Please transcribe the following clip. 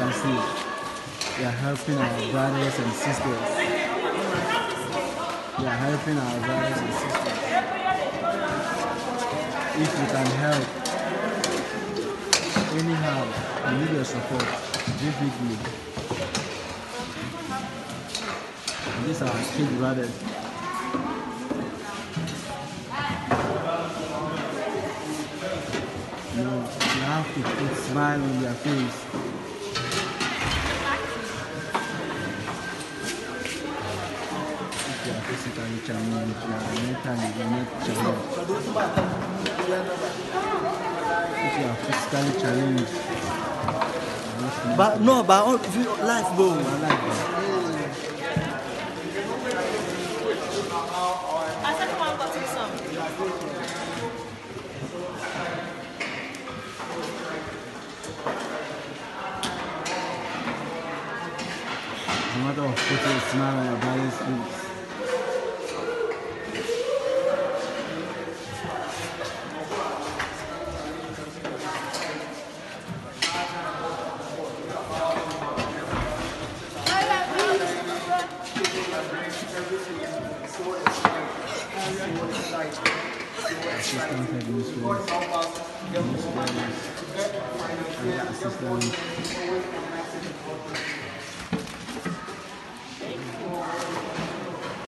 can see, we are helping our brothers and sisters. We are helping our brothers and sisters. If you can help, anyhow, I need your support. Vividly. These are our kid brothers. You you have to put smile on their face. shafi su ta yi camu da tunanin talibai na camu shafi sky challenge ba no ba on life bo ba life bo No matter what it is, it's not eu bias. Assistant